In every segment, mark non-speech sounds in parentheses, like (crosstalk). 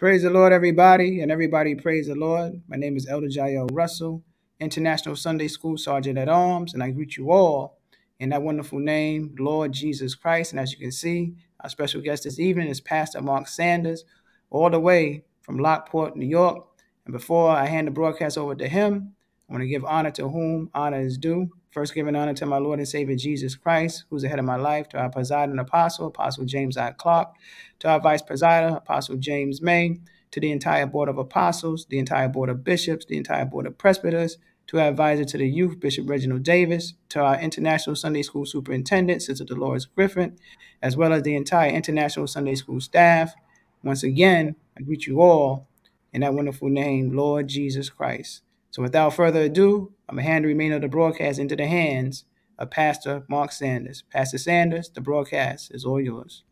Praise the Lord, everybody, and everybody praise the Lord. My name is Elder Jael Russell, International Sunday School Sergeant at Arms, and I greet you all in that wonderful name, Lord Jesus Christ. And as you can see, our special guest this evening is Pastor Mark Sanders, all the way from Lockport, New York. And before I hand the broadcast over to him, I want to give honor to whom honor is due. First, giving honor to my Lord and Savior Jesus Christ, who's the head of my life, to our presiding apostle, Apostle James I. Clark, to our vice presider, Apostle James May, to the entire board of apostles, the entire board of bishops, the entire board of presbyters, to our advisor to the youth, Bishop Reginald Davis, to our International Sunday School Superintendent, Sister Dolores Griffin, as well as the entire International Sunday School staff. Once again, I greet you all in that wonderful name, Lord Jesus Christ. So without further ado, I'm going to hand the remainder of the broadcast into the hands of Pastor Mark Sanders. Pastor Sanders, the broadcast is all yours.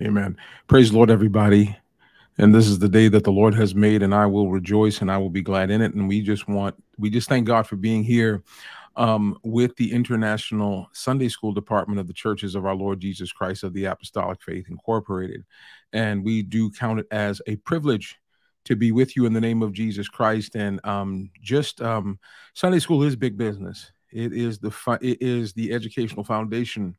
Amen. Praise the Lord, everybody. And this is the day that the Lord has made, and I will rejoice and I will be glad in it. And we just want, we just thank God for being here um, with the International Sunday School Department of the Churches of Our Lord Jesus Christ of the Apostolic Faith Incorporated. And we do count it as a privilege to be with you in the name of Jesus Christ. And um, just um, Sunday school is big business. It is the it is the educational foundation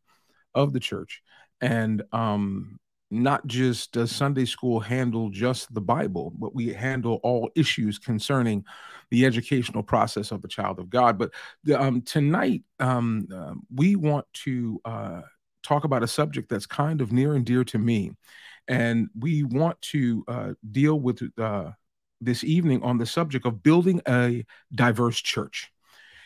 of the church, and um, not just does Sunday school handle just the Bible, but we handle all issues concerning the educational process of the child of God. But um, tonight, um, uh, we want to uh, talk about a subject that's kind of near and dear to me. And we want to uh, deal with uh, this evening on the subject of building a diverse church.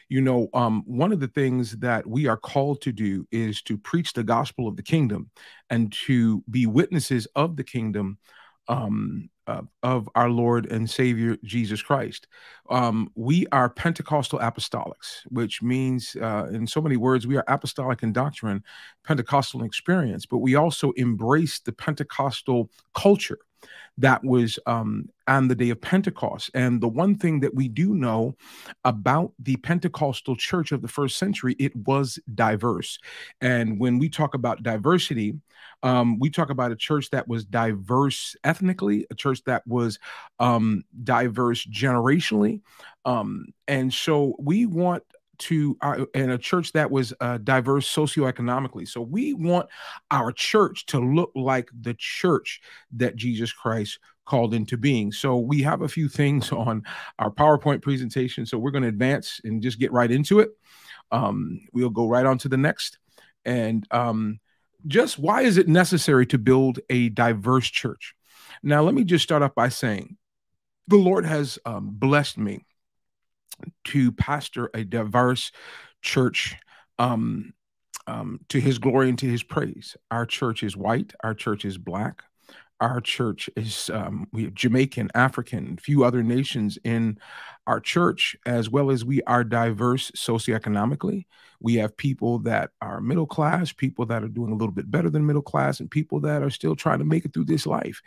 You know, um, one of the things that we are called to do is to preach the gospel of the kingdom and to be witnesses of the kingdom um, uh, of our Lord and Savior Jesus Christ. Um, we are Pentecostal apostolics, which means, uh, in so many words, we are apostolic in doctrine, Pentecostal in experience, but we also embrace the Pentecostal culture that was um, on the day of Pentecost. And the one thing that we do know about the Pentecostal church of the first century, it was diverse. And when we talk about diversity, um, we talk about a church that was diverse ethnically, a church that was um, diverse generationally. Um, and so we want to uh, in a church that was uh, diverse socioeconomically. So we want our church to look like the church that Jesus Christ called into being. So we have a few things (laughs) on our PowerPoint presentation. So we're going to advance and just get right into it. Um, we'll go right on to the next. And um, just why is it necessary to build a diverse church? Now, let me just start off by saying the Lord has um, blessed me to pastor a diverse church um, um, to his glory and to his praise. Our church is white, our church is black, our church is um, we have Jamaican, African, few other nations in our church, as well as we are diverse socioeconomically. We have people that are middle class, people that are doing a little bit better than middle class, and people that are still trying to make it through this life.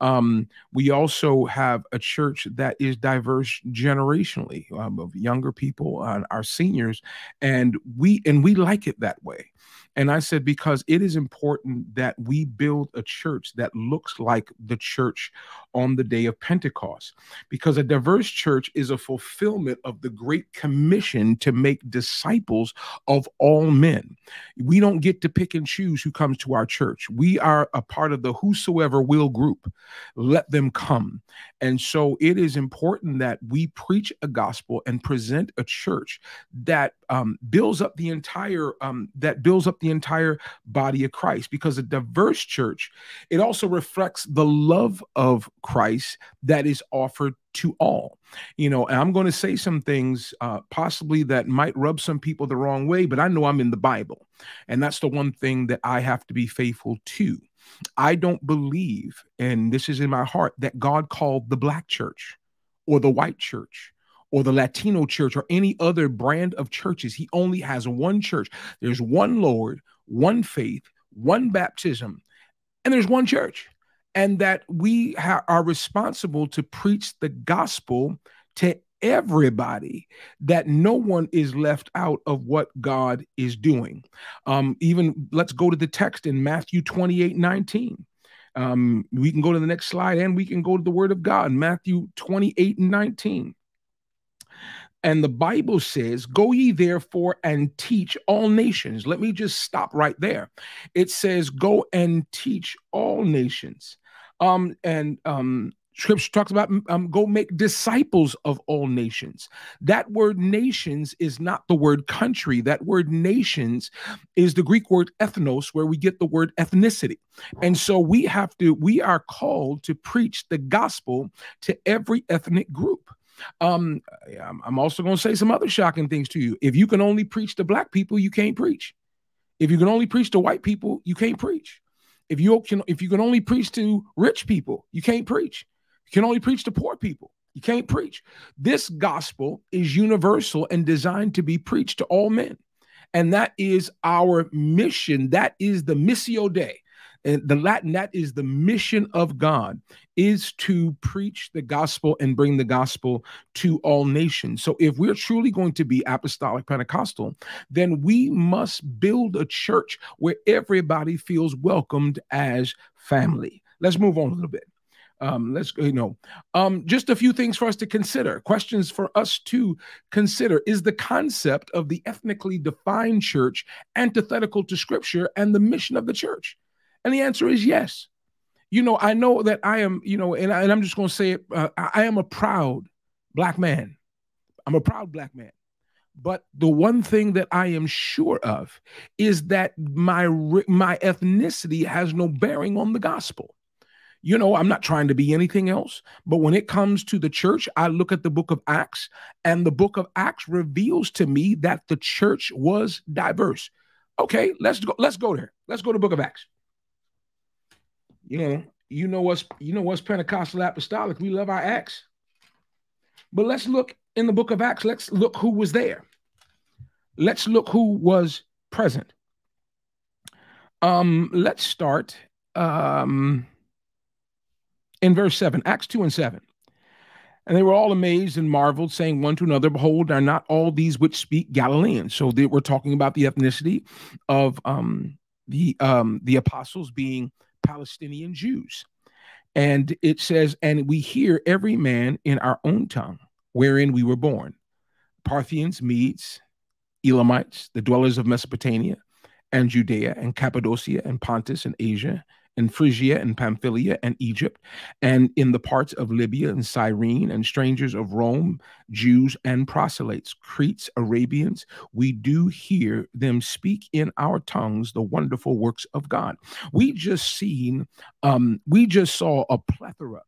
Um, we also have a church that is diverse generationally um, of younger people, uh, our seniors, and we and we like it that way. And I said, because it is important that we build a church that looks like the church on the day of Pentecost. Because a diverse church is a fulfillment of the Great Commission to make disciples of all men. We don't get to pick and choose who comes to our church. We are a part of the whosoever will group. Let them come. And so it is important that we preach a gospel and present a church that um, builds up the entire um, that builds up the entire body of Christ. Because a diverse church, it also reflects the love of Christ that is offered to all. You know, and I'm going to say some things uh, possibly that might rub some people the wrong way, but I know I'm in the Bible, and that's the one thing that I have to be faithful to. I don't believe, and this is in my heart, that God called the black church or the white church or the Latino church or any other brand of churches. He only has one church. There's one Lord, one faith, one baptism, and there's one church. And that we ha- are responsible to preach the gospel to everybody that no one is left out of what God is doing. Um, even let's go to the text in Matthew 28 19. Um, we can go to the next slide and we can go to the word of God, Matthew 28 and 19. And the Bible says, Go ye therefore and teach all nations. Let me just stop right there. It says, Go and teach all nations. Um, and um, Scripture talks about um, go make disciples of all nations. That word nations is not the word country. That word nations is the Greek word ethnos, where we get the word ethnicity. And so we have to, we are called to preach the gospel to every ethnic group. Um, I'm also going to say some other shocking things to you. If you can only preach to black people, you can't preach. If you can only preach to white people, you can't preach. If you can, if you can only preach to rich people, you can't preach. You can only preach to poor people. You can't preach. This gospel is universal and designed to be preached to all men. And that is our mission. That is the missio dei. And the Latin, that is the mission of God, is to preach the gospel and bring the gospel to all nations. So if we're truly going to be apostolic Pentecostal, then we must build a church where everybody feels welcomed as family. Let's move on a little bit um let's you know um just a few things for us to consider questions for us to consider is the concept of the ethnically defined church antithetical to scripture and the mission of the church and the answer is yes you know i know that i am you know and, I, and i'm just going to say it uh, i am a proud black man i'm a proud black man but the one thing that I am sure of is that my my ethnicity has no bearing on the gospel you know, I'm not trying to be anything else, but when it comes to the church, I look at the book of Acts, and the book of Acts reveals to me that the church was diverse. Okay, let's go. Let's go there. Let's go to the book of Acts. You know, you know what's you know what's Pentecostal apostolic. We love our Acts, but let's look in the book of Acts. Let's look who was there. Let's look who was present. Um, let's start. Um, in verse 7, Acts 2 and 7. And they were all amazed and marveled, saying one to another, Behold, are not all these which speak Galileans? So they, we're talking about the ethnicity of um, the um, the apostles being Palestinian Jews. And it says, And we hear every man in our own tongue, wherein we were born Parthians, Medes, Elamites, the dwellers of Mesopotamia, and Judea, and Cappadocia, and Pontus, and Asia, in Phrygia and Pamphylia and Egypt, and in the parts of Libya and Cyrene, and strangers of Rome, Jews and proselytes, Cretes, Arabians, we do hear them speak in our tongues the wonderful works of God. We just seen, um, we just saw a plethora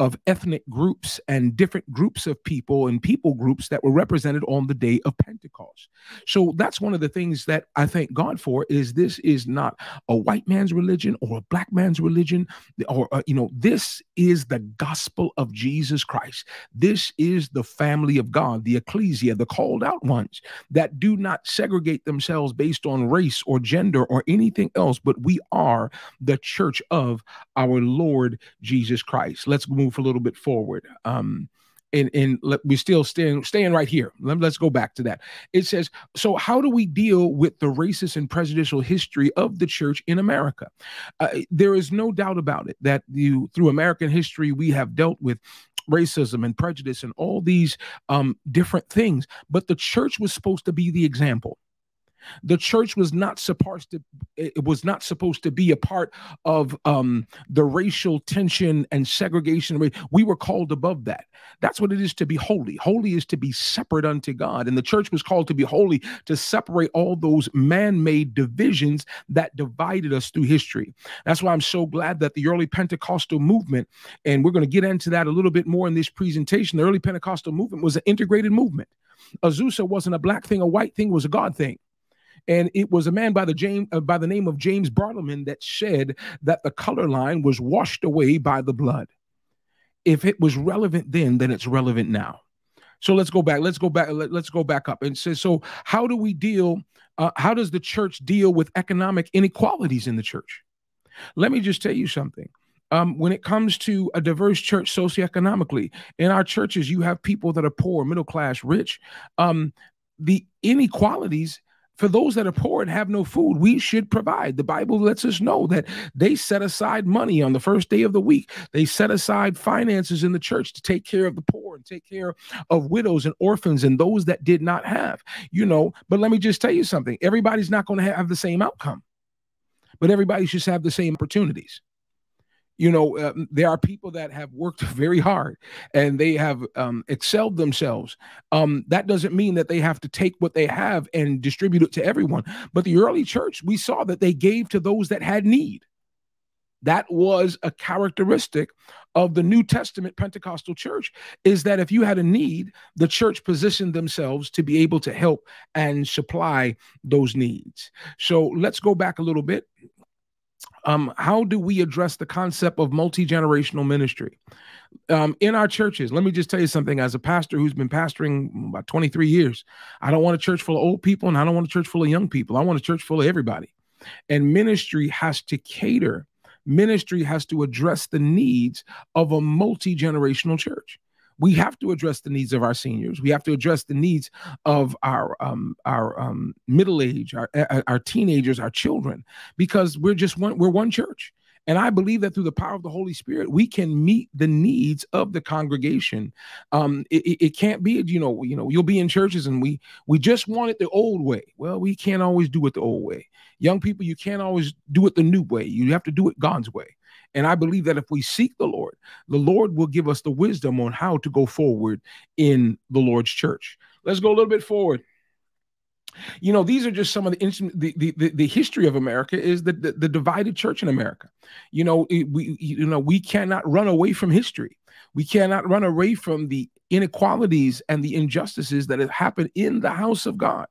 of ethnic groups and different groups of people and people groups that were represented on the day of Pentecost. So that's one of the things that I thank God for is this is not a white man's religion or a black man's religion or uh, you know this is the gospel of Jesus Christ. This is the family of God, the ecclesia, the called out ones that do not segregate themselves based on race or gender or anything else, but we are the church of our Lord Jesus Christ. Let's move move a little bit forward. Um, and and let, we still staying staying right here. Let, us go back to that. It says, so how do we deal with the racist and prejudicial history of the church in America? Uh, there is no doubt about it that you through American history we have dealt with racism and prejudice and all these um, different things, but the church was supposed to be the example. The church was not supposed to it was not supposed to be a part of um, the racial tension and segregation. We were called above that. That's what it is to be holy. Holy is to be separate unto God. And the church was called to be holy to separate all those man-made divisions that divided us through history. That's why I'm so glad that the early Pentecostal movement, and we're going to get into that a little bit more in this presentation. The early Pentecostal movement was an integrated movement. Azusa wasn't a black thing, a white thing, was a God thing. And it was a man by the James uh, by the name of James Bartleman that said that the color line was washed away by the blood. If it was relevant then, then it's relevant now. So let's go back. Let's go back. Let, us go back up and say, so how do we deal? Uh, how does the church deal with economic inequalities in the church? Let me just tell you something. Um, when it comes to a diverse church socioeconomically, in our churches, you have people that are poor, middle class, rich. Um, the inequalities for those that are poor and have no food, we should provide. The Bible lets us know that they set aside money on the first day of the week. They set aside finances in the church to take care of the poor and take care of widows and orphans and those that did not have, you know. But let me just tell you something everybody's not going to have the same outcome, but everybody should have the same opportunities you know uh, there are people that have worked (laughs) very hard and they have um, excelled themselves. Um, that doesn't mean that they have to take what they have and distribute it to everyone but the early church we saw that they gave to those that had need. That was a characteristic of the new testament pentecostal church is that if you had a need the church positioned themselves to be able to help and supply those needs. So let's go back a little bit um, how do we address the concept of multi generational ministry? Um, in our churches, let me just tell you something. As a pastor who's been pastoring about 23 years, I don't want a church full of old people and I don't want a church full of young people. I want a church full of everybody. And ministry has to cater, ministry has to address the needs of a multi generational church we have to address the needs of our seniors. We have to address the needs of our um, our um, middle age, our our teenagers, our children, because we're just one. We're one church. And I believe that through the power of the Holy Spirit, we can meet the needs of the congregation. Um, it, it, can't be, you know, you know, you'll be in churches and we we just want it the old way. Well, we can't always do it the old way. Young people, you can't always do it the new way. You have to do it God's way. And I believe that if we seek the Lord, the Lord will give us the wisdom on how to go forward in the Lord's church. Let's go a little bit forward. You know, these are just some of the the the, the history of America is the, the, the divided church in America. You know, it, we you know we cannot run away from history. We cannot run away from the inequalities and the injustices that have happened in the house of God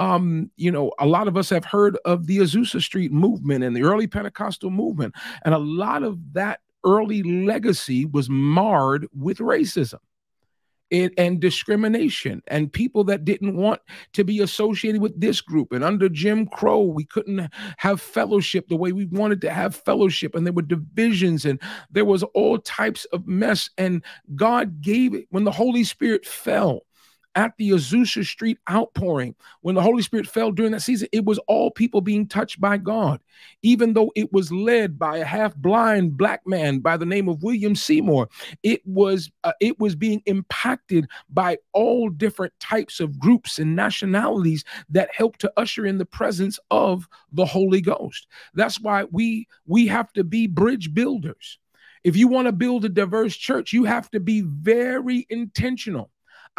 um, you know, a lot of us have heard of the Azusa Street movement and the early Pentecostal movement. And a lot of that early legacy was marred with racism. It, and discrimination and people that didn't want to be associated with this group. And under Jim Crow, we couldn't have fellowship the way we wanted to have fellowship. And there were divisions and there was all types of mess. And God gave it when the Holy Spirit fell at the Azusa Street outpouring, when the Holy Spirit fell during that season, it was all people being touched by God, even though it was led by a half blind black man by the name of William Seymour. It was uh, it was being impacted by all different types of groups and nationalities that helped to usher in the presence of the Holy Ghost. That's why we we have to be bridge builders. If you want to build a diverse church, you have to be very intentional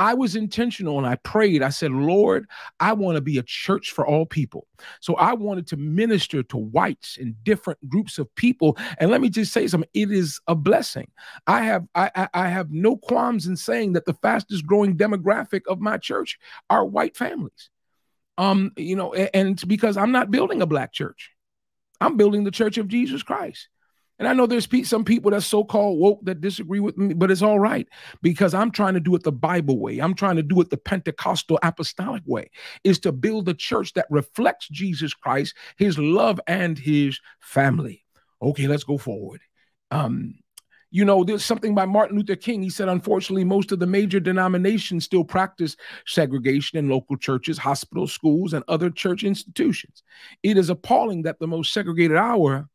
I was intentional and I prayed. I said, Lord, I want to be a church for all people. So I wanted to minister to whites and different groups of people. And let me just say something, it is a blessing. I have I, I have no qualms in saying that the fastest growing demographic of my church are white families. Um, you know, and because I'm not building a black church. I'm building the church of Jesus Christ. And I know there's some people that so-called woke that disagree with me, but it's all right because I'm trying to do it the Bible way. I'm trying to do it the Pentecostal apostolic way. Is to build a church that reflects Jesus Christ, his love and his family. Okay, let's go forward. Um, you know, there's something by Martin Luther King. He said, unfortunately, most of the major denominations still practice segregation in local churches, hospitals, schools, and other church institutions. It is appalling that the most segregated hour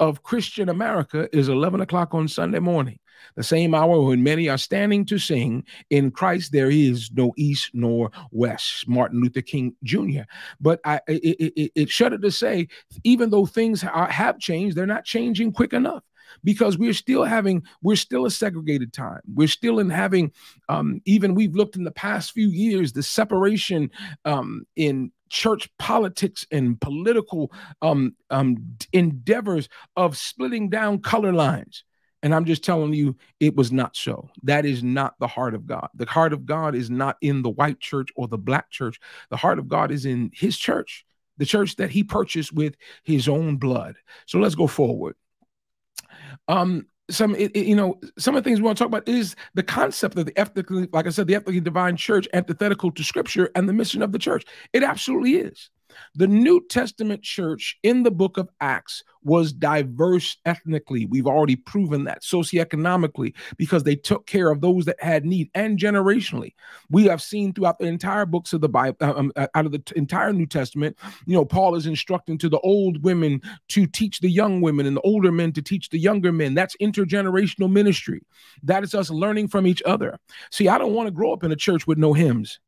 of Christian America is 11 o'clock on Sunday morning, the same hour when many are standing to sing, In Christ there is no east nor west, Martin Luther King Jr. But I, it, it, it to say, even though things are, have changed, they're not changing quick enough because we're still having we're still a segregated time we're still in having um, even we've looked in the past few years the separation um, in church politics and political um, um, endeavors of splitting down color lines. And I'm just telling you, it was not so. That is not the heart of God. The heart of God is not in the white church or the black church. The heart of God is in his church, the church that he purchased with his own blood. So let's go forward. Um, some it, it, you know some of the things we want to talk about is the concept of the ethically like i said the ethically divine church antithetical to scripture and the mission of the church. It absolutely is The New Testament church in the book of Acts was diverse ethnically. We've already proven that socioeconomically because they took care of those that had need and generationally. We have seen throughout the entire books of the Bible, uh, um, uh, out of the entire New Testament, you know, Paul is instructing to the old women to teach the young women and the older men to teach the younger men. That's intergenerational ministry. That is us learning from each other. See, I don't want to grow up in a church with no hymns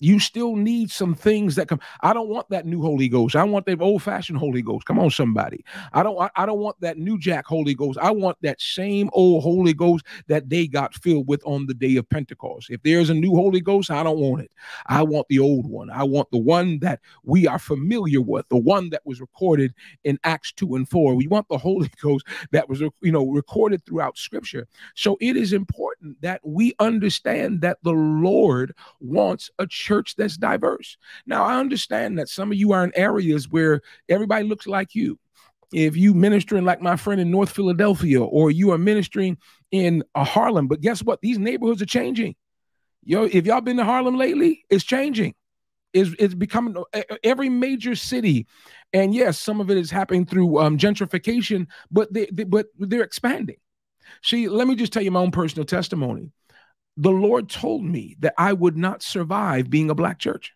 you still need some things that come. I don't want that new Holy Ghost. I want the old fashioned Holy Ghost. Come on, somebody. I don't. I, I don't want that new Jack Holy Ghost. I want that same old Holy Ghost that they got filled with on the day of Pentecost. If there's a new Holy Ghost, I don't want it. I want the old one. I want the one that we are familiar with, the one that was recorded in Acts two and four. We want the Holy (laughs) Ghost that was, you know, recorded throughout Scripture. So it is important that we understand that the Lord wants a church that's diverse. Now, I understand that some of you are in areas where everybody looks like you. If you ministering like my friend in North Philadelphia, or you are ministering in a Harlem, but guess what? These neighborhoods are changing. Yo, if y'all been to Harlem lately, it's changing. It's, it's becoming every major city, and yes, some of it is happening through um, gentrification, but they, they but they're expanding. See, let me just tell you my own personal testimony the Lord told me that I would not survive being a black church,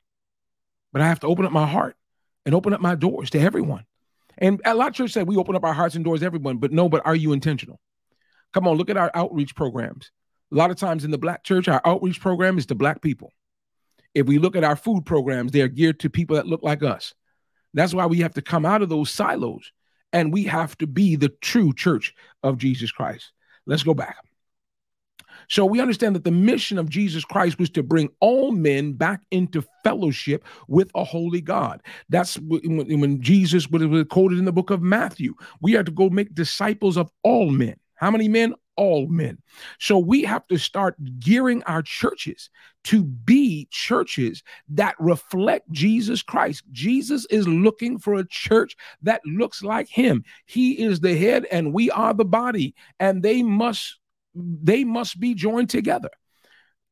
but I have to open up my heart and open up my doors to everyone. And a lot of churches said we open up our hearts and doors to everyone, but no, but are you intentional? Come on, look at our outreach programs. A lot of times in the black church, our outreach program is to black people. If we look at our food programs, they are geared to people that look like us. That's why we have to come out of those silos and we have to be the true church of Jesus Christ. Let's go back. So we understand that the mission of Jesus Christ was to bring all men back into fellowship with a holy God. That's when Jesus was quoted in the book of Matthew. We are to go make disciples of all men. How many men? All men. So we have to start gearing our churches to be churches that reflect Jesus Christ. Jesus is looking for a church that looks like him. He is the head and we are the body, and they must they must be joined together.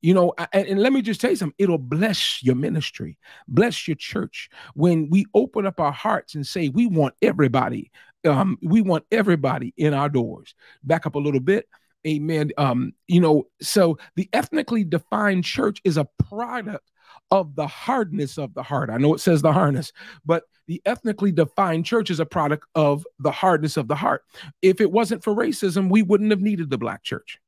You know, and, and, let me just tell you something, it'll bless your ministry, bless your church when we open up our hearts and say, we want everybody, um, we want everybody in our doors. Back up a little bit. Amen. Um, you know, so the ethnically defined church is a product of the hardness of the heart. I know it says the harness, but the ethnically defined church is a product of the hardness of the heart. If it wasn't for racism, we wouldn't have needed the black church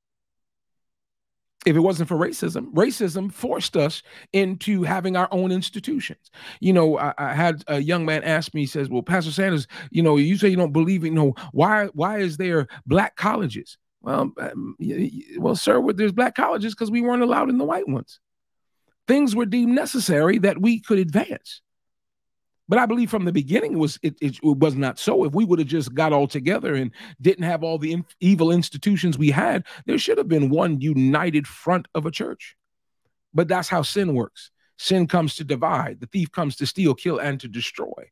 if it wasn't for racism, racism forced us into having our own institutions. You know, I, I, had a young man ask me, he says, Well, Pastor Sanders, you know, you say you don't believe, you know, why why is there black colleges? Well, um, well, sir, there's black colleges because we weren't allowed in the white ones. Things were deemed necessary that we could advance. But I believe from the beginning it was it, it, it was not so. If we would have just got all together and didn't have all the evil institutions we had, there should have been one united front of a church. But that's how sin works. Sin comes to divide. The thief comes to steal, kill, and to destroy.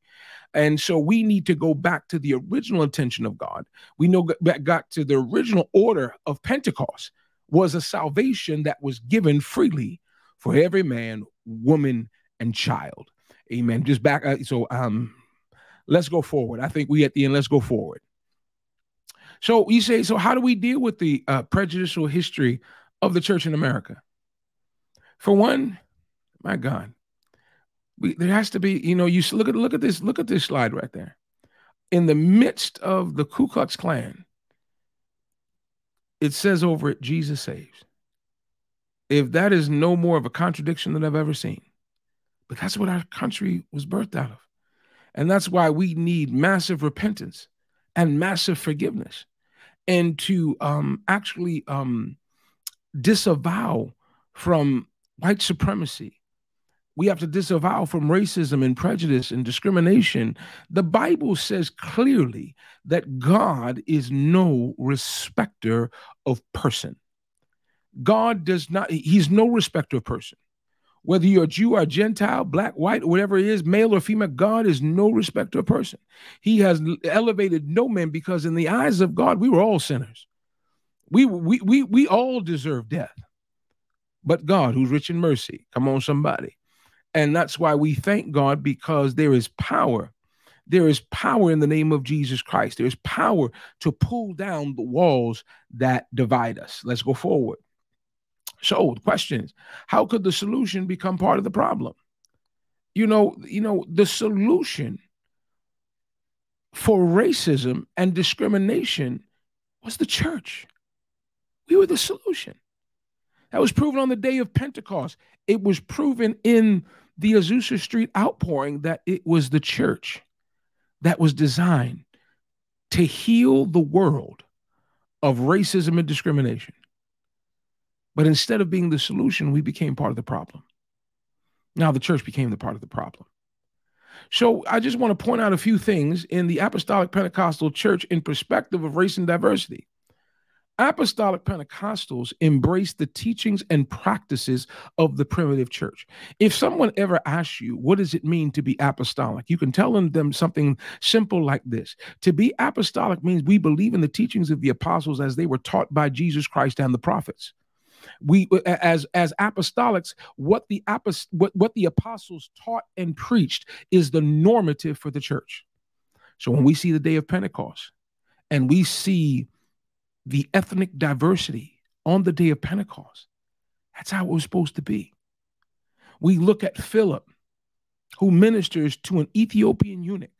And so we need to go back to the original intention of God. We know that got to the original order of Pentecost was a salvation that was given freely for every man, woman, and child. Amen. Just back. Uh, so um, let's go forward. I think we at the end. Let's go forward. So you say, so how do we deal with the uh, prejudicial history of the church in America? For one, my God, we, there has to be. You know, you look at look at this. Look at this slide right there. In the midst of the Ku Klux Klan, it says over it, Jesus saves. If that is no more of a contradiction than I've ever seen, but that's what our country was birthed out of. And that's why we need massive repentance and massive forgiveness and to um, actually um, disavow from white supremacy. We have to disavow from racism and prejudice and discrimination. The Bible says clearly that God is no respecter of person. God does not, he's no respecter of person whether you're a Jew or a Gentile, black, white, whatever it is, male or female, God is no respecter of person. He has elevated no man because in the eyes of God, we were all sinners. We, we, we, we all deserve death. But God, who's rich in mercy, come on, somebody. And that's why we thank God because there is power. There is power in the name of Jesus Christ. There's power to pull down the walls that divide us. Let's go forward. So, questions: how could the solution become part of the problem? You know, you know, the solution for racism and discrimination was the church. We were the solution. That was proven on the day of Pentecost. It was proven in the Azusa Street outpouring that it was the church that was designed to heal the world of racism and discrimination. But instead of being the solution, we became part of the problem. Now the church became the part of the problem. So I just want to point out a few things in the Apostolic Pentecostal Church in perspective of race and diversity. Apostolic Pentecostals embrace the teachings and practices of the primitive church. If someone ever asks you, what does it mean to be apostolic? You can tell them something simple like this. To be apostolic means we believe in the teachings of the apostles as they were taught by Jesus Christ and the prophets we uh, as as apostolics what the apost- what, what the apostles taught and preached is the normative for the church. So when we see the day of pentecost and we see the ethnic diversity on the day of pentecost that's how it was supposed to be. We look at philip who ministers to an ethiopian eunuch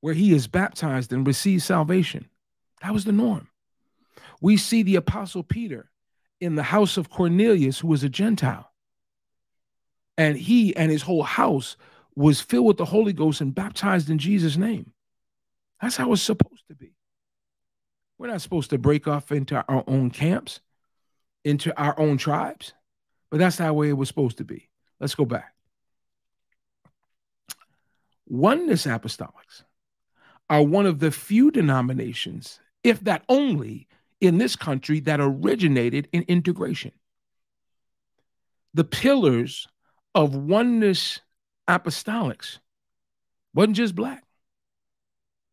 where he is baptized and receives salvation. That was the norm. We see the apostle peter in the house of Cornelius, who was a Gentile. And he and his whole house was filled with the Holy Ghost and baptized in Jesus' name. That's how it's supposed to be. We're not supposed to break off into our own camps, into our own tribes, but that's the way it was supposed to be. Let's go back. Oneness apostolics are one of the few denominations, if that only, in this country that originated in integration. The pillars of oneness apostolics wasn't just black,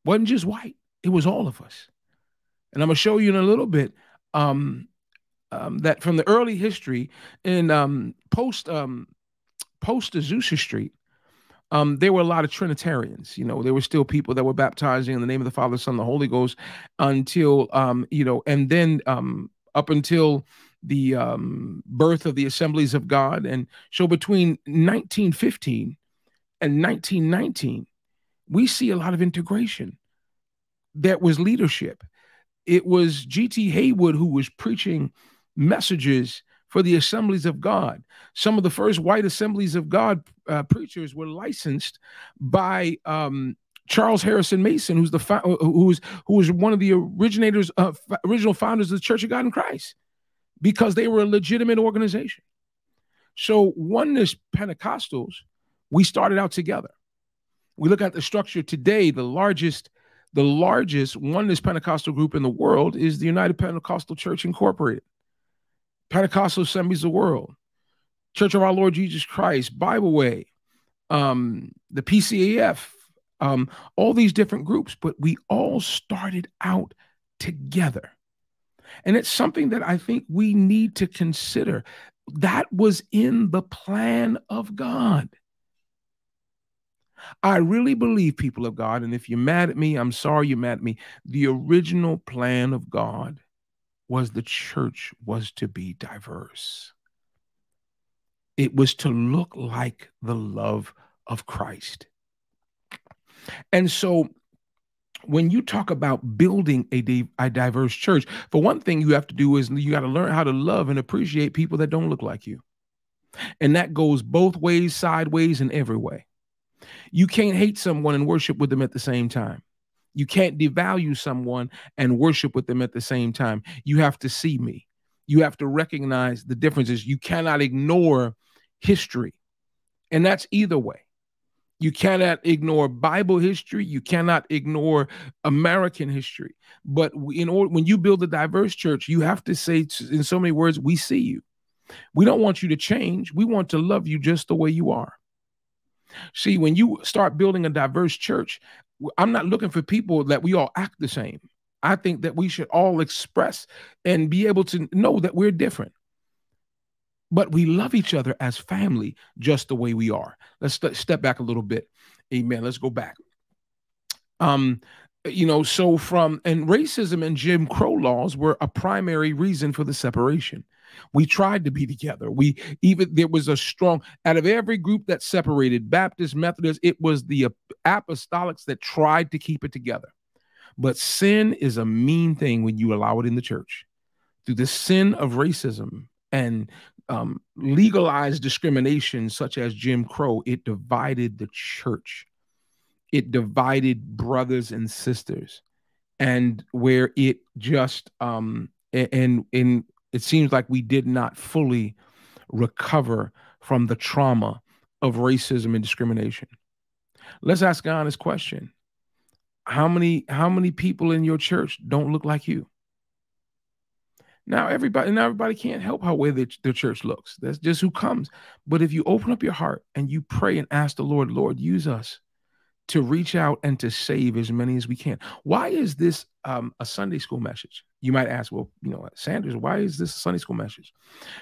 wasn't just white, it was all of us. And I'm going to show you in a little bit um, um, that from the early history in um, post um, post Azusa Street, um, there were a lot of Trinitarians. You know, there were still people that were baptizing in the name of the Father, Son, the Holy Ghost until, um, you know, and then um, up until the um, birth of the Assemblies of God. And so between 1915 and 1919, we see a lot of integration. That was leadership. It was G.T. Haywood who was preaching messages for the assemblies of God. Some of the first white assemblies of God uh, preachers were licensed by um, Charles Harrison Mason, who's the who was who was one of the originators of original founders of the Church of God in Christ, because they were a legitimate organization. So oneness Pentecostals, we started out together. We look at the structure today. The largest, the largest oneness Pentecostal group in the world is the United Pentecostal Church Incorporated. Pentecostal Assemblies of the World, Church of Our Lord Jesus Christ, Bible Way, um, the PCAF, um, all these different groups, but we all started out together. And it's something that I think we need to consider. That was in the plan of God. I really believe, people of God, and if you're mad at me, I'm sorry you're mad at me. The original plan of God was the church was to be diverse. It was to look like the love of Christ. And so when you talk about building a, a diverse church, for one thing you have to do is you got to learn how to love and appreciate people that don't look like you. And that goes both ways, sideways, and every way. You can't hate someone and worship with them at the same time. You can't devalue someone and worship with them at the same time. You have to see me. You have to recognize the differences. You cannot ignore history. And that's either way. You cannot ignore Bible history. You cannot ignore American history. But in order, when you build a diverse church, you have to say, in so many words, we see you. We don't want you to change. We want to love you just the way you are. See, when you start building a diverse church, I'm not looking for people that we all act the same. I think that we should all express and be able to know that we're different. but we love each other as family just the way we are. Let's st- step back a little bit. Amen. Let's go back. Um, you know, so from and racism and Jim Crow laws were a primary reason for the separation. We tried to be together. We even there was a strong out of every group that separated Baptist, Methodist, it was the apostolics that tried to keep it together. But sin is a mean thing when you allow it in the church. Through the sin of racism and um, legalized discrimination, such as Jim Crow, it divided the church. It divided brothers and sisters, and where it just um, and and it seems like we did not fully recover from the trauma of racism and discrimination. Let's ask an honest question. How many how many people in your church don't look like you? Now everybody now everybody can't help how way the, the church looks. That's just who comes. But if you open up your heart and you pray and ask the Lord, Lord, use us to reach out and to save as many as we can. Why is this um, a Sunday school message? You might ask, well, you know, Sanders, why is this a Sunday school message?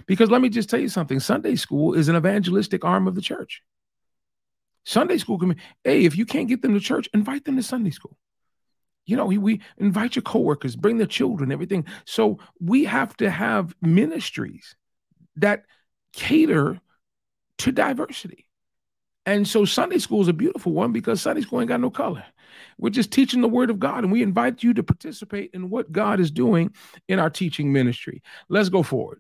Because let me just tell you something Sunday school is an evangelistic arm of the church. Sunday school can be, hey, if you can't get them to church, invite them to Sunday school. You know, we, we invite your coworkers, bring their children, everything. So we have to have ministries that cater to diversity. And so Sunday school is a beautiful one because Sunday school ain't got no color. We're just teaching the word of God, and we invite you to participate in what God is doing in our teaching ministry. Let's go forward.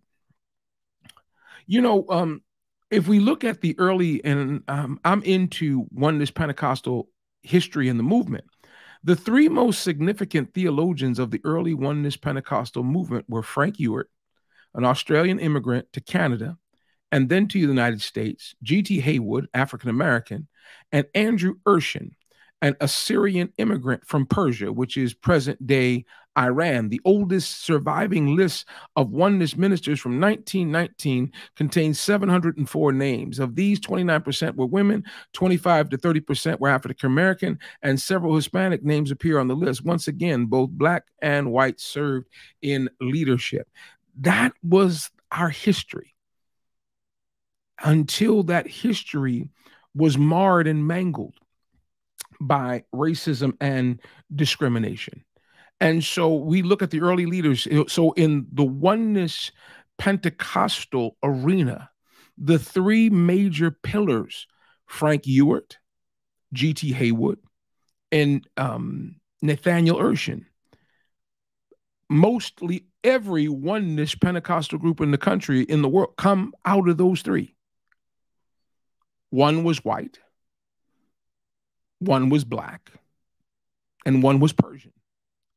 You know, um, if we look at the early, and um, I'm into oneness Pentecostal history and the movement, the three most significant theologians of the early oneness Pentecostal movement were Frank Ewart, an Australian immigrant to Canada, and then to the United States, G.T. Haywood, African American, and Andrew Urshan, an Assyrian immigrant from Persia, which is present day Iran. The oldest surviving list of oneness ministers from 1919 contains 704 names. Of these, 29% were women, 25 to 30% were African American, and several Hispanic names appear on the list. Once again, both black and white served in leadership. That was our history until that history was marred and mangled by racism and discrimination. And so we look at the early leaders. So, in the oneness Pentecostal arena, the three major pillars Frank Ewart, G.T. Haywood, and um, Nathaniel Urshan. Mostly every oneness Pentecostal group in the country, in the world, come out of those three. One was white, one was black, and one was Persian,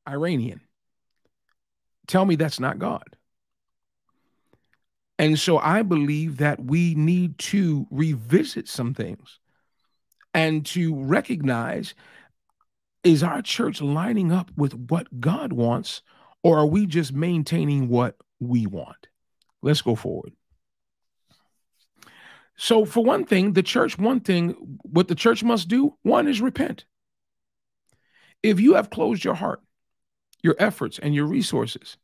Iranian. Tell me that's not God. And so I believe that we need to revisit some things and to recognize is our church lining up with what God wants, or are we just maintaining what we want? Let's go forward. So, for one thing, the church, one thing, what the church must do, one is repent. If you have closed your heart, your efforts, and your resources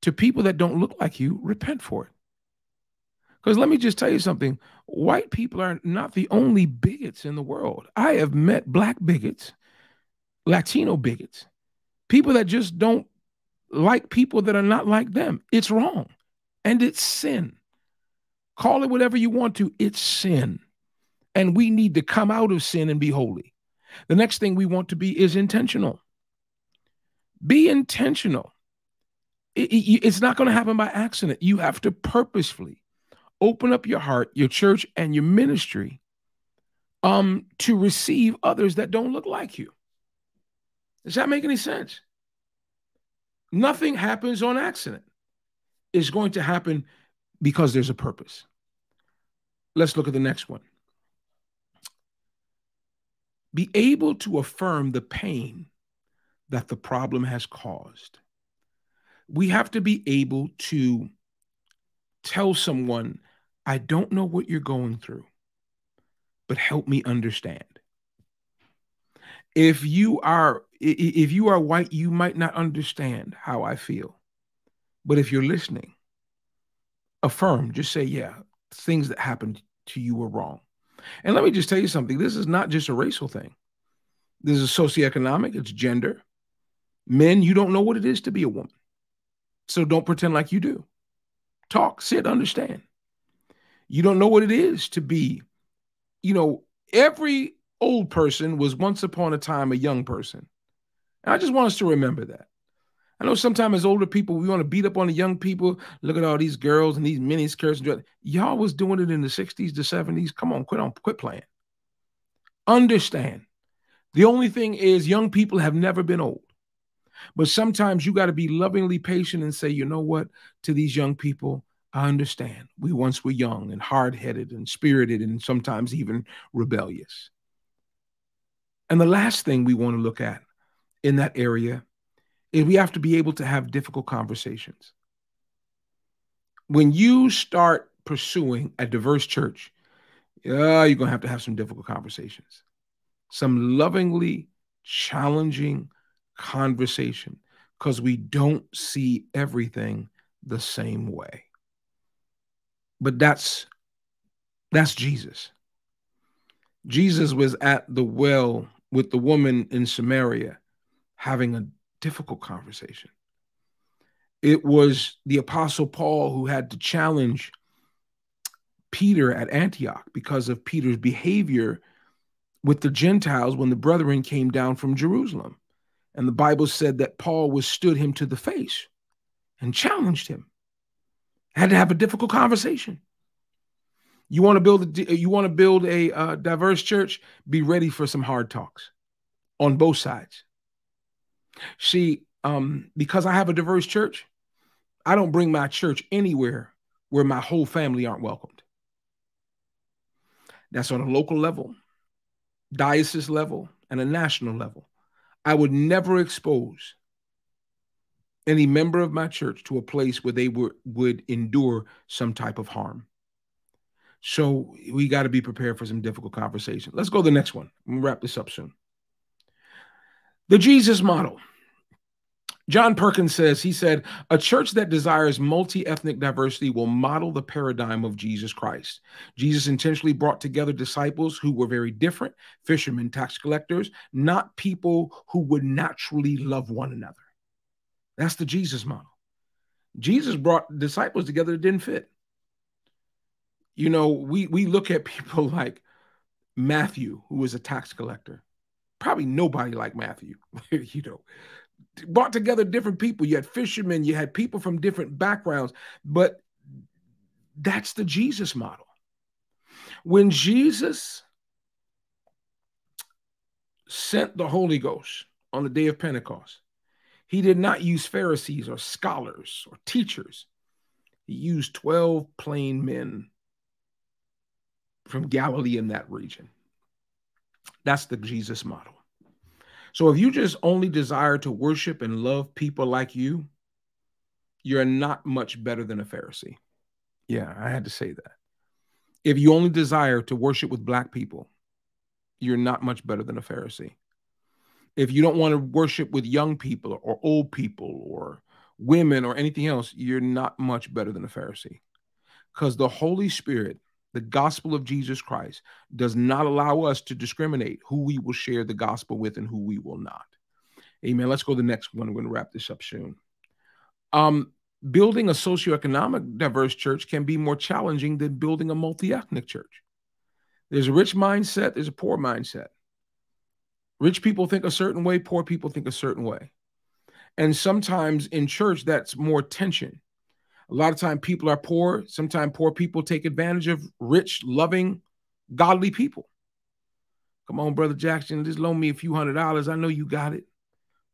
to people that don't look like you, repent for it. Because let me just tell you something white people are not the only bigots in the world. I have met black bigots, Latino bigots, people that just don't like people that are not like them. It's wrong and it's sin. Call it whatever you want to. It's sin. And we need to come out of sin and be holy. The next thing we want to be is intentional. Be intentional. It, it, it's not going to happen by accident. You have to purposefully open up your heart, your church, and your ministry um, to receive others that don't look like you. Does that make any sense? Nothing happens on accident. It's going to happen because there's a purpose. Let's look at the next one. Be able to affirm the pain that the problem has caused. We have to be able to tell someone, I don't know what you're going through, but help me understand. If you are if you are white, you might not understand how I feel. But if you're listening, affirm, just say, yeah, things that happened to you were wrong. And let me just tell you something this is not just a racial thing, this is socioeconomic, it's gender. Men, you don't know what it is to be a woman. So don't pretend like you do. Talk, sit, understand. You don't know what it is to be, you know, every old person was once upon a time a young person. And I just want us to remember that. I know sometimes as older people, we want to beat up on the young people. Look at all these girls and these mini skirts. Y'all was doing it in the 60s, the 70s. Come on, quit on, quit playing. Understand. The only thing is, young people have never been old. But sometimes you got to be lovingly patient and say, you know what, to these young people, I understand. We once were young and hard headed and spirited and sometimes even rebellious. And the last thing we want to look at in that area we have to be able to have difficult conversations. When you start pursuing a diverse church, uh, you're going to have to have some difficult conversations, some lovingly challenging conversation, because we don't see everything the same way. But that's that's Jesus. Jesus was at the well with the woman in Samaria having a difficult conversation. It was the Apostle Paul who had to challenge Peter at Antioch because of Peter's behavior with the Gentiles when the brethren came down from Jerusalem. And the Bible said that Paul withstood him to the face and challenged him. Had to have a difficult conversation. You want to build a, you want to build a uh, diverse church, be ready for some hard talks on both sides. See, um, because I have a diverse church, I don't bring my church anywhere where my whole family aren't welcomed. That's on a local level, diocese level, and a national level. I would never expose any member of my church to a place where they were, would endure some type of harm. So we got to be prepared for some difficult conversation. Let's go to the next one. I'm wrap this up soon. The Jesus model. John Perkins says, he said, a church that desires multi ethnic diversity will model the paradigm of Jesus Christ. Jesus intentionally brought together disciples who were very different fishermen, tax collectors, not people who would naturally love one another. That's the Jesus model. Jesus brought disciples together that didn't fit. You know, we, we look at people (laughs) like Matthew, who was a tax collector. Probably nobody like Matthew, (laughs) you know brought together different people. You had fishermen, you had people from different backgrounds, but that's the Jesus model. When Jesus sent the Holy Ghost on the day of Pentecost, he did not use Pharisees or scholars or teachers. He used 12 plain men from Galilee in that region. That's the Jesus model. So if you just only desire to worship and love people like you, you're not much better than a Pharisee. Yeah, I had to say that. If you only desire to worship with black people, you're not much better than a Pharisee. If you don't want to worship with young people or old people or women or anything else, you're not much better than a Pharisee. Because the Holy Spirit the gospel of Jesus Christ does not allow us to discriminate who we will share the gospel with and who we will not. Amen. Let's go to the next one. We're going to wrap this up soon. Um, building a socioeconomic diverse church can be more challenging than building a multi-ethnic church. There's a rich mindset, there's a poor mindset. Rich people think a certain way, poor people think a certain way. And sometimes in church, that's more tension. A lot of time people are poor. Sometimes poor people take advantage of rich, loving, godly people. Come on, brother Jackson, just loan me a few hundred dollars. I know you got it.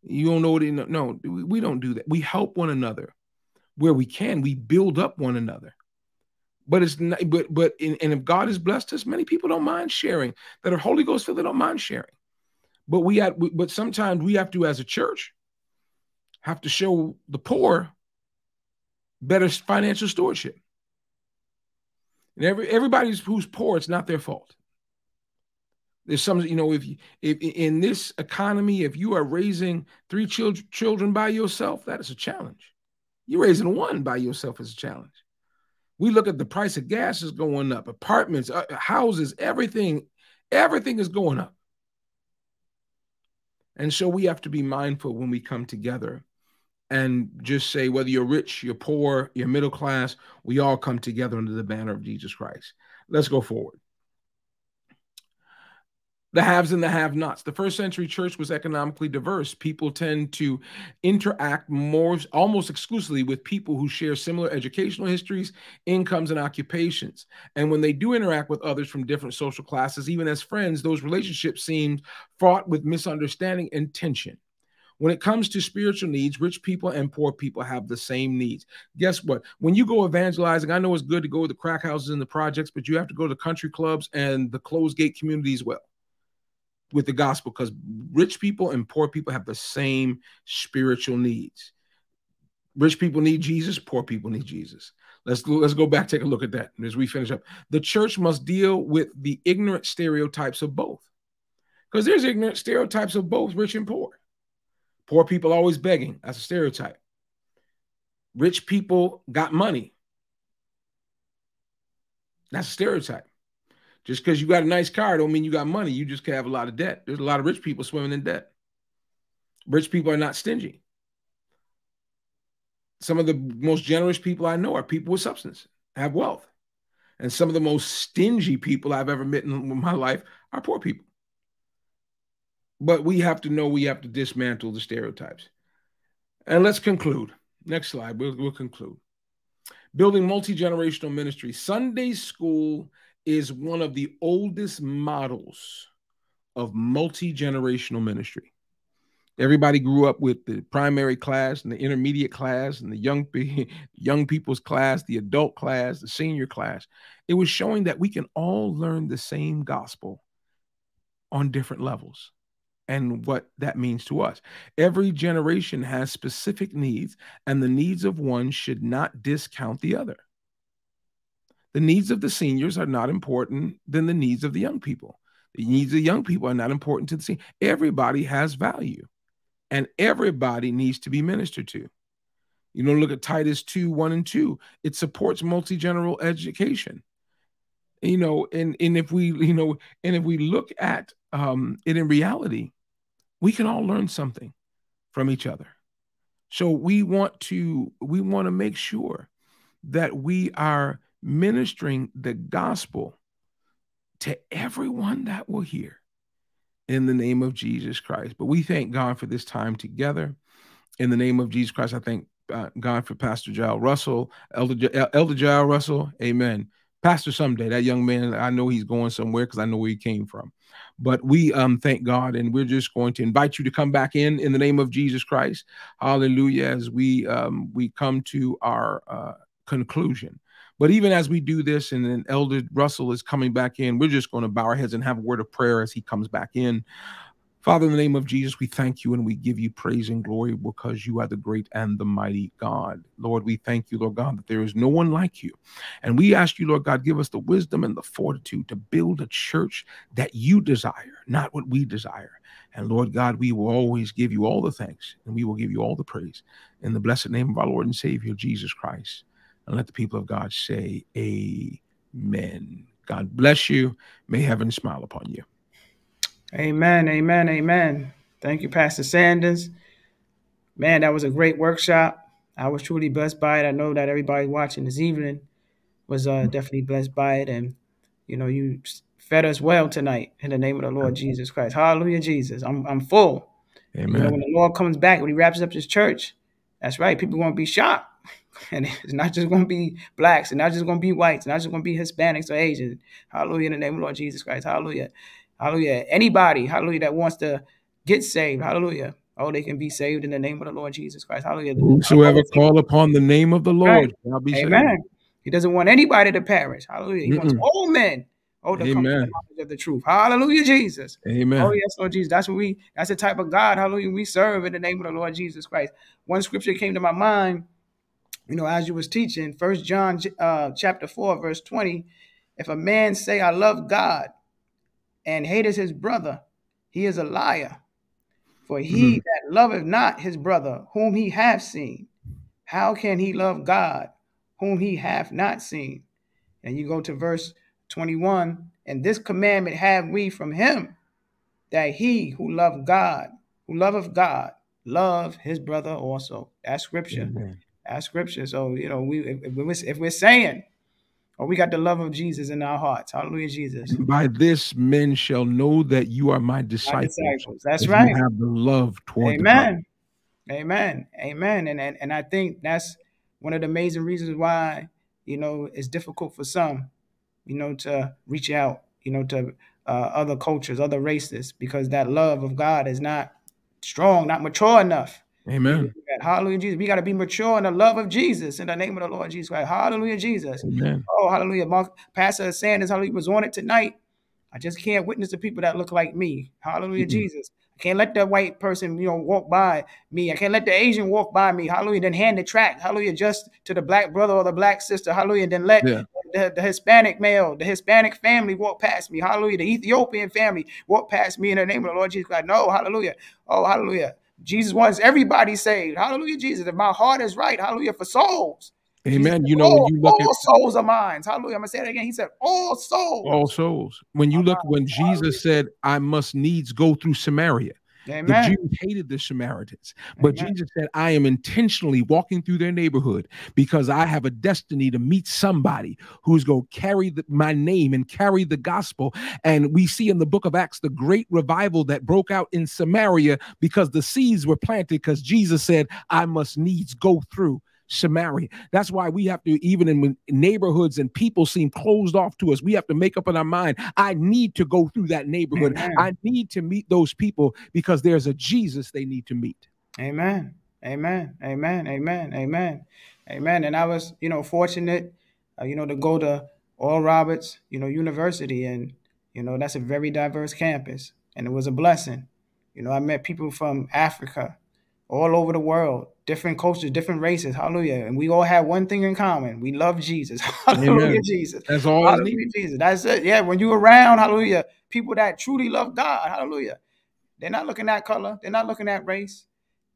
You don't know what it no, we don't do that. We help one another where we can. We build up one another. But it's not, but but in, and if God has blessed us, many people don't mind sharing. That are Holy Ghost filled, they don't mind sharing. But we had but sometimes we have to, as a church, have to show the poor better financial stewardship. And every everybody who's poor, it's not their fault. There's some, you know, if you if in this economy, if you are raising three children children by yourself, that is a challenge. You're raising one by yourself is a challenge. We look at the price of gas is going up, apartments, uh, houses, everything, everything is going up. And so we have to be mindful when we come together and just say whether you're rich, you're poor, you're middle class, we all come together under the banner of Jesus Christ. Let's go forward the haves and the have nots. The first century church was economically diverse. People tend to interact more, almost exclusively with people who share similar educational histories, incomes, and occupations. And when they do interact with others from different social classes, even as friends, those relationships seem fraught with misunderstanding and tension. When it comes to spiritual needs, rich people and poor people have the same needs. Guess what? When you go evangelizing, I know it's good to go to the crack houses and the projects, but you have to go to country clubs and the closed gate community as well with the gospel because rich people and poor people have the same spiritual needs. Rich people need Jesus, poor people need Jesus. Let's let's go back, take a look at that as we finish up. The church must deal with the ignorant stereotypes of both. Because there's ignorant stereotypes of both rich and poor. Poor people always begging. That's a stereotype. Rich people got money. That's a stereotype. Just because you got a nice car don't mean you got money. You just can have a lot of debt. There's a lot of rich people swimming in debt. Rich people are not stingy. Some of the most generous people I know are people with substance, have wealth. And some of the most stingy people I've ever met in my life are poor people. But we have to know we have to dismantle the stereotypes. And let's conclude. Next slide. We'll, we'll conclude. Building multi generational ministry. Sunday school is one of the oldest models of multi generational ministry. Everybody grew up with the primary class and the intermediate class and the young (laughs) young people's class, the adult class, the senior class. It was showing that we can all learn the same gospel on different levels and what that means to us. Every generation has specific needs, and the needs of one should not discount the other. The needs of the seniors are not important than the needs of the young people. The needs of the young people are not important to the senior. Everybody has value and everybody needs to be ministered to. You know, look at Titus 2 1 and 2. It supports multi general education. You know, and, and if we, (laughs) you know, and if we look at um, it in reality, we can all learn something from each other. So we want to we want to make sure that we are ministering the gospel to everyone that will hear in the name of Jesus Christ. But we thank God for this time together. In the name of Jesus Christ, I thank uh, God for Pastor Giles Russell, Elder, Elder Giles Russell. Amen. Pastor someday, that young man, I know he's going somewhere because I know where he came from. But we um thank God, and we're just going to invite you to come back in in the name of Jesus Christ. Hallelujah. As we um we come to our uh, conclusion. But even as we do this, and then Elder Russell is coming back in, we're just going to bow our heads and have a word of prayer as he comes back in. Father, in the name of Jesus, we thank you and we give you praise and glory because you are the great and the mighty God. Lord, we thank you, Lord God, that there is no one like you. And we ask you, Lord God, give us the wisdom and the fortitude to build a church that you desire, not what we desire. And Lord God, we will always give you all the thanks and we will give you all the praise. In the blessed name of our Lord and Savior, Jesus Christ. And let the people of God say, Amen. God bless you. May heaven smile upon you. Amen. Amen. Amen. Thank you, Pastor Sanders. Man, that was a great workshop. I was truly blessed by it. I know that everybody watching this evening was uh, definitely blessed by it. And, you know, you fed us well tonight in the name of the Lord Jesus Christ. Hallelujah, Jesus. I'm, I'm full. Amen. You know, when the Lord comes back, when he wraps up his church, that's right. People are going to be shocked. (laughs) And it's not just going to be blacks, and not just going to be whites, and not just going to be Hispanics or Asians. Hallelujah in the name of the Lord Jesus Christ. Hallelujah. Hallelujah. Anybody, hallelujah, that wants to get saved, hallelujah. Oh, they can be saved in the name of the Lord Jesus Christ. Hallelujah. Whosoever call upon the name of the Lord right. Amen. Saved. Amen. He doesn't want anybody to perish. Hallelujah. He Mm-mm. wants all men Oh, to Amen. come to the knowledge of the truth. Hallelujah, Jesus. Amen. Oh, yes, Lord Jesus. That's what we, that's the type of God, hallelujah, we serve in the name of the Lord Jesus Christ. One scripture came to my mind you know, as you was teaching, First John uh, chapter four, verse twenty. If a man say, "I love God," and hateth his brother, he is a liar. For he mm-hmm. that loveth not his brother, whom he hath seen, how can he love God, whom he hath not seen. And you go to verse 21, and this commandment have we from him, that he who loved God, who loveth God, love his brother also. That's scripture. Amen. That's scripture. So, you know, we if, if we're saying, or we got the love of Jesus in our hearts, hallelujah, Jesus. And by this men shall know that you are my disciples. disciples. That's right. You have the love toward. Amen. Amen. Amen. And, and and I think that's one of the amazing reasons why, you know, it's difficult for some, you know, to reach out, you know, to uh, other cultures, other races, because that love of God is not strong, not mature enough. Amen. Hallelujah, Jesus. We got to be mature in the love of Jesus in the name of the Lord Jesus Christ. Hallelujah, Jesus. Amen. Oh, hallelujah. Mark, Pastor Sanders, hallelujah, was on it tonight. I just can't witness the people that look like me. Hallelujah, Mhm. Jesus. I can't let the white person, you know, walk by me. I can't let the Asian walk by me. Hallelujah. Then hand the track. Hallelujah. Just to the black brother or the black sister. Hallelujah. Then let Yeah. the, the Hispanic male, the Hispanic family walk past me. Hallelujah. The Ethiopian family walk past me in the name of the Lord Jesus Christ. No, hallelujah. Oh, hallelujah. Jesus wants everybody saved. Hallelujah, Jesus. If my heart is right, hallelujah, for souls. Amen. Jesus You know, when all, you look at all souls are mine. Hallelujah. I'm gonna say it again. He said, all souls. all souls, when you look when Jesus said, I must needs go through Samaria. The Jews hated the Samaritans, but Amen. Jesus said, I am intentionally walking through their neighborhood because I have a destiny to meet somebody who's going to carry the, my name and carry the gospel. And we see in the book of Acts the great revival that broke out in Samaria because the seeds were planted because Jesus said, I must needs go through. Samaria. That's why we have to, even in neighborhoods and people seem closed off to us, we have to make up in our mind, I need to go through that neighborhood. Amen. I need to meet those people because there's a Jesus they need to meet. Amen. Amen. Amen. Amen. Amen. Amen. And I was, you know, fortunate, uh, you know, to go to Oral Roberts, you know, University, and you know, that's a very diverse campus, and it was a blessing. You know, I met people from Africa, all over the world, different cultures, different races. Hallelujah. And we all have one thing in common: we love Jesus. (laughs) Hallelujah, Amen. Jesus. That's all. Hallelujah, Jesus. That's it. Yeah, when you're around, hallelujah, people that truly love God, hallelujah. They're not looking at color, they're not looking at race.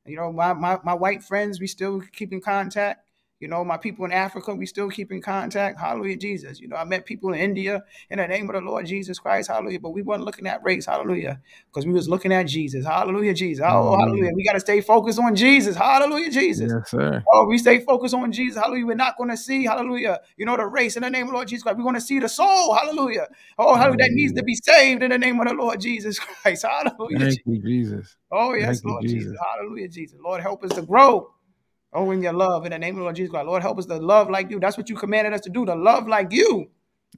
You know, my, my, my white friends, we still keep in contact. You know, my people in Africa, we still keep in contact. Hallelujah, Jesus. You know, I met people in India in the name of the Lord Jesus Christ. Hallelujah. But we weren't looking at race. Hallelujah. Because we was looking at Jesus. Hallelujah, Jesus. Oh, Hallelujah. hallelujah. We got to stay focused on Jesus. Hallelujah, Jesus. Yes, sir. Oh, we stay focused on Jesus. Hallelujah. We're not going to see, hallelujah, you know, the race in the name of the Lord Jesus Christ. We're going to see the soul. Hallelujah. Oh, hallelujah. That needs to be saved in the name of the Lord Jesus Christ. (laughs) Hallelujah. Thank you, Jesus. Oh, yes, Thank Lord Jesus. Jesus. Hallelujah, Jesus. Lord, help us to grow. Oh, in your love, in the name of the Lord Jesus Christ. Lord, help us to love like you. That's what you commanded us to do, to love like you.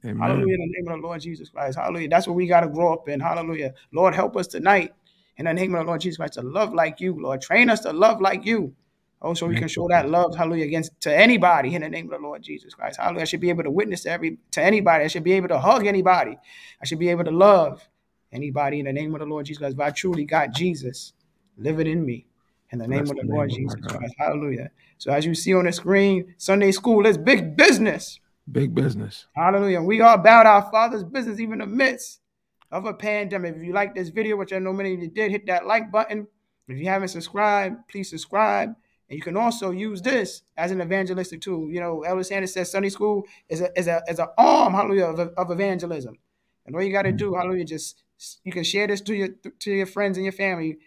Amen. Hallelujah, in the name of the Lord Jesus Christ. Hallelujah. That's what we got to grow up in. Hallelujah. Lord, help us tonight, in the name of the Lord Jesus Christ, to love like you, Lord. Train us to love like you. Oh, so we can show that love, hallelujah, against to anybody in the name of the Lord Jesus Christ. Hallelujah. I should be able to witness to every to anybody. I should be able to hug anybody. I should be able to love anybody in the name of the Lord Jesus Christ. If I truly got Jesus living in me. In the name Bless of the the Lord Jesus God. Christ. Hallelujah. So as you see on the screen, Sunday school is big business. Big business. Hallelujah. We are about our Father's business, even amidst of a pandemic. If you like this video, which I know many of you did, hit that like button. If you haven't subscribed, please subscribe. And you can also use this as an evangelistic tool. You know, Elder Sanders says Sunday school is a is a is an arm, hallelujah, of, of evangelism. And all you got to mm. do, hallelujah, just you can share this to your to your friends and your family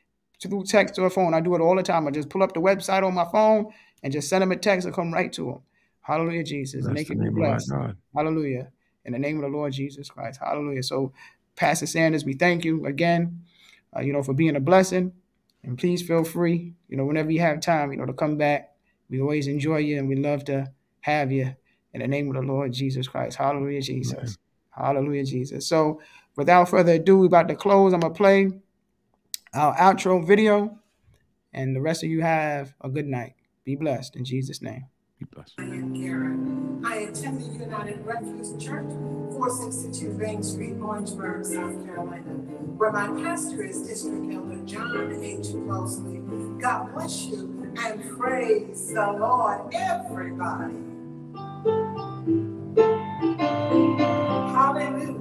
through text or phone. I do it all the time. I just pull up the website on my phone and just send them a text and come right to them. Hallelujah, Jesus. and they Bless the can be name of our blessed. Hallelujah. In the name of the Lord Jesus Christ. Hallelujah. So, Pastor Sanders, we thank you again, uh, you know, for being a blessing. And please feel free, you know, whenever you have time, you know, to come back. We always enjoy you and we love to have you in the name of the Lord Jesus Christ. Hallelujah, Jesus. Hallelujah, Jesus. So, without further ado, we're about to close. I'm going to play our outro video. And the rest of you have a good night. Be blessed in Jesus' name. Be blessed. I am Karen. I attend the United Refuge Church, 462 Main Street, Orangeburg, South Carolina, where my pastor is District Elder John H. Mosley. God bless you and praise the Lord, everybody. Hallelujah.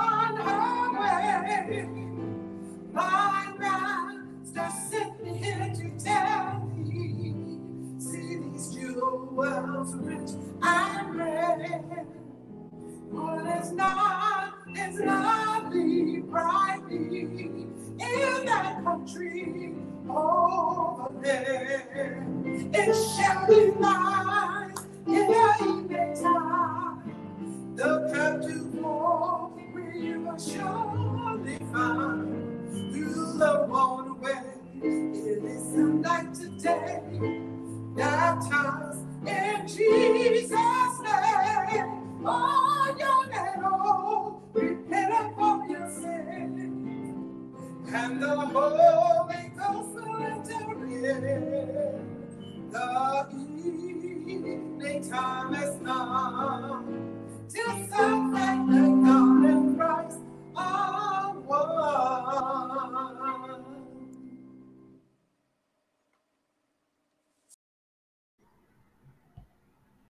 My master sent me here to tell thee, see these jewels rich and rare. Well, it's not, it's lovely, brightly in that country over there. It shall be in the evening time. The war we will surely find the one way. It isn't like today that trust in Jesus' name. Oh, young and old, repent up of your sin, and the Holy Ghost will enter in. The evening time is now to celebrate the God in Christ. Oh, one.